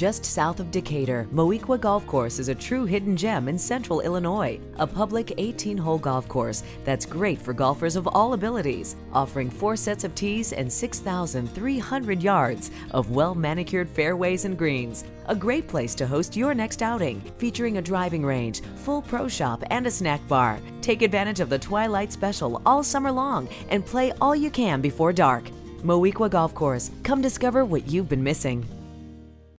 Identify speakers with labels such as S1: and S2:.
S1: Just south of Decatur, Moweaqua Golf Course is a true hidden gem in central Illinois. A public 18 hole golf course that's great for golfers of all abilities, offering four sets of tees and 6,300 yards of well manicured fairways and greens. A great place to host your next outing, featuring a driving range, full pro shop, and a snack bar. Take advantage of the Twilight Special all summer long and play all you can before dark. Moweaqua Golf Course. Come discover what you've been missing.